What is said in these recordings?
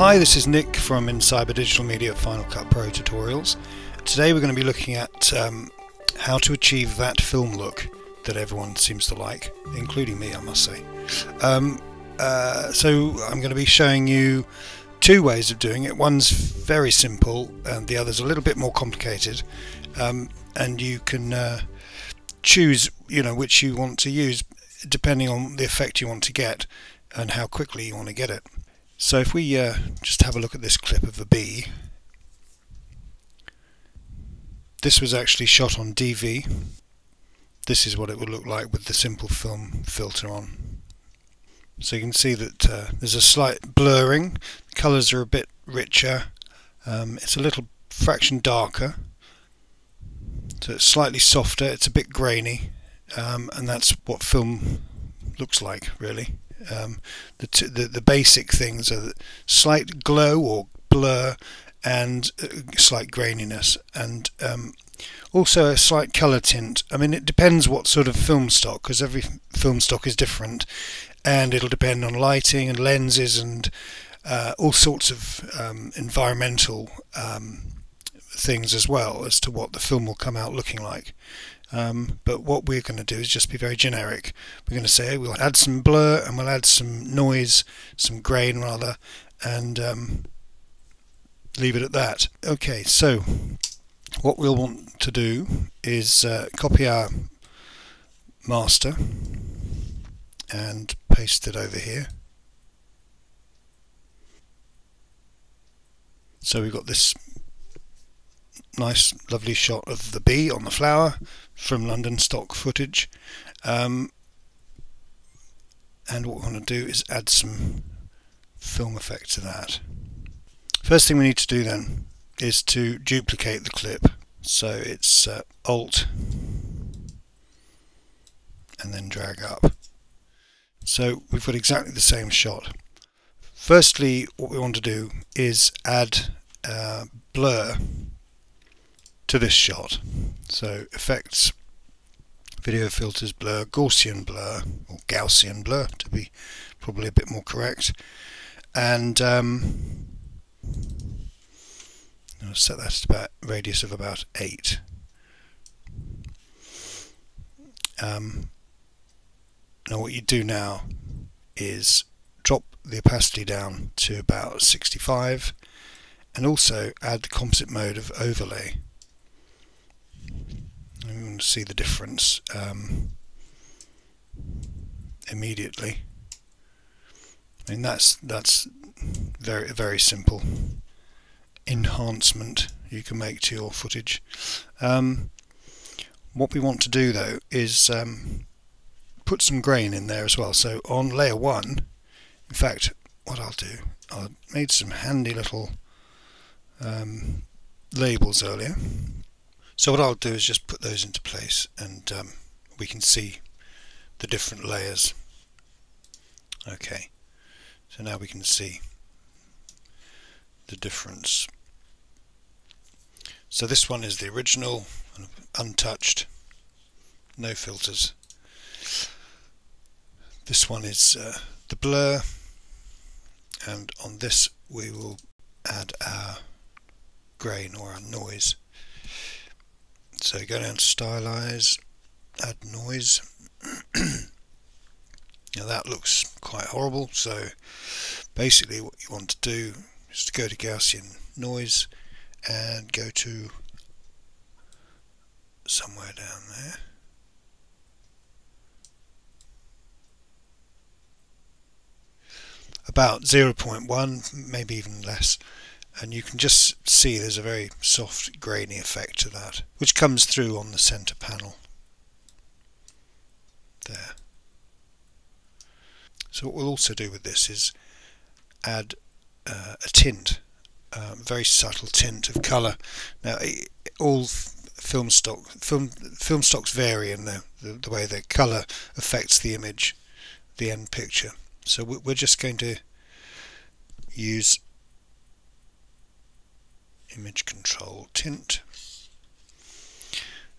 Hi, this is Nick from encyber Digital Media Final Cut Pro tutorials. Today we're going to be looking at um, how to achieve that film look that everyone seems to like, including me, I must say. Um, uh, so I'm going to be showing you two ways of doing it. One's very simple, and the other's a little bit more complicated. Um, and you can uh, choose, you know, which you want to use depending on the effect you want to get and how quickly you want to get it. So if we uh, just have a look at this clip of the bee, this was actually shot on DV. This is what it would look like with the simple film filter on. So you can see that uh, there's a slight blurring, the colours are a bit richer, um, it's a little fraction darker, so it's slightly softer, it's a bit grainy, um, and that's what film looks like really. Um, the, the, the basic things are slight glow or blur and uh, slight graininess and um, also a slight color tint. I mean, it depends what sort of film stock because every film stock is different, and it'll depend on lighting and lenses and uh, all sorts of um, environmental um, things as well as to what the film will come out looking like. Um, but what we're going to do is just be very generic. We're going to say we'll add some blur and we'll add some noise, some grain rather, and um, leave it at that. Okay, so what we'll want to do is uh, copy our master and paste it over here. So we've got this nice lovely shot of the bee on the flower from London stock footage. Um, and what we want to do is add some film effect to that. First thing we need to do then is to duplicate the clip. So it's uh, alt and then drag up. So we've got exactly the same shot. Firstly what we want to do is add uh, blur to this shot. So effects, video filters blur, Gaussian blur, or Gaussian blur to be probably a bit more correct. And um, I'll set that to about radius of about 8. Um, now what you do now is drop the opacity down to about 65 and also add the composite mode of overlay Going to see the difference um, immediately. I mean that's that's very very simple enhancement you can make to your footage. Um, what we want to do though is um, put some grain in there as well. So on layer one, in fact, what I'll do, I made some handy little um, labels earlier. So what I'll do is just put those into place and um, we can see the different layers. Okay, so now we can see the difference. So this one is the original, untouched, no filters. This one is uh, the blur and on this we will add our grain or our noise. So go down to stylize, add noise. now that looks quite horrible, so basically what you want to do is to go to Gaussian noise and go to somewhere down there. About 0.1, maybe even less and you can just see there's a very soft grainy effect to that which comes through on the center panel. There. So what we'll also do with this is add uh, a tint a very subtle tint of color now all film stock film film stocks vary in the, the, the way the color affects the image the end picture. So we're just going to use image control tint.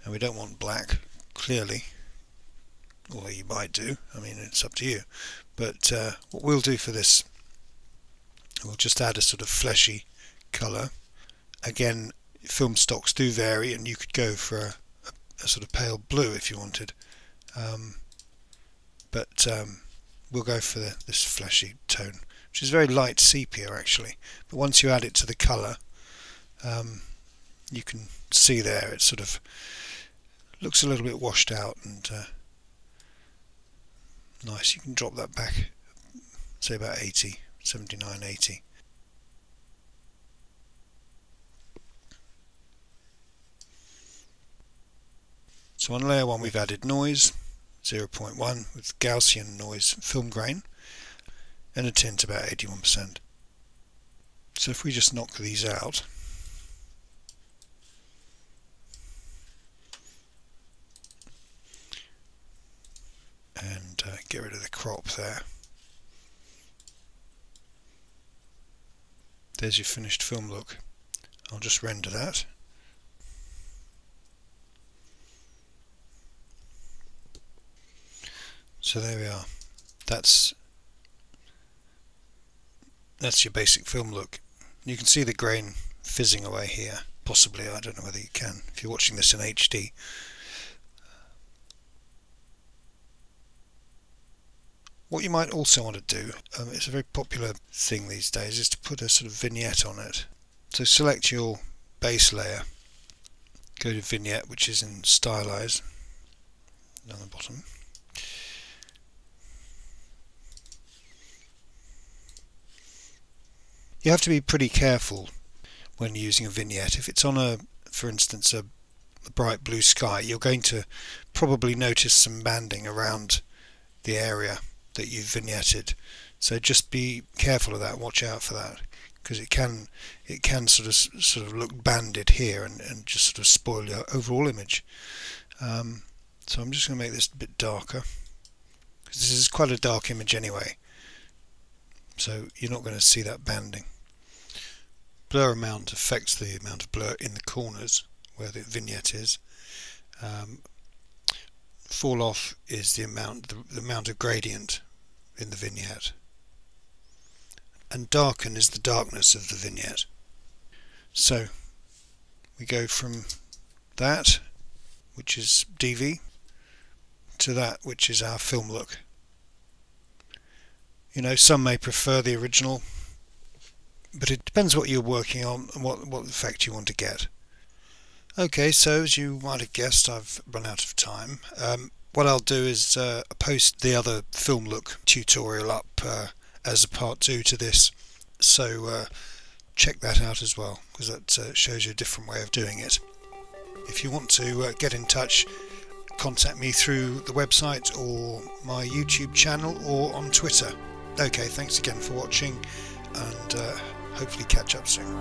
And we don't want black clearly. Although you might do. I mean it's up to you. But uh, what we'll do for this we'll just add a sort of fleshy colour. Again film stocks do vary and you could go for a, a, a sort of pale blue if you wanted. Um, but um, we'll go for the, this fleshy tone which is very light sepia actually. But once you add it to the colour um, you can see there it sort of looks a little bit washed out and uh, nice. You can drop that back say about 80 79 80 so on layer 1 we've added noise 0.1 with Gaussian noise film grain and a tint about 81% so if we just knock these out and uh, get there. There's your finished film look. I'll just render that. So there we are. That's that's your basic film look. You can see the grain fizzing away here. Possibly, I don't know whether you can. If you're watching this in HD, What you might also want to do, um, it's a very popular thing these days, is to put a sort of vignette on it. So select your base layer, go to vignette which is in stylize down the bottom. You have to be pretty careful when using a vignette. If it's on a, for instance, a, a bright blue sky, you're going to probably notice some banding around the area that you've vignetted. So just be careful of that. Watch out for that because it can it can sort of sort of look banded here and, and just sort of spoil your overall image. Um, so I'm just going to make this a bit darker because this is quite a dark image anyway. So you're not going to see that banding. Blur amount affects the amount of blur in the corners where the vignette is. Um, fall off is the amount the, the amount of gradient in the vignette. And darken is the darkness of the vignette. So we go from that which is DV to that which is our film look. You know some may prefer the original but it depends what you're working on and what, what effect you want to get Okay, so as you might have guessed, I've run out of time. Um, what I'll do is uh, post the other film look tutorial up uh, as a part two to this, so uh, check that out as well, because that uh, shows you a different way of doing it. If you want to uh, get in touch, contact me through the website or my YouTube channel or on Twitter. Okay, thanks again for watching, and uh, hopefully catch up soon.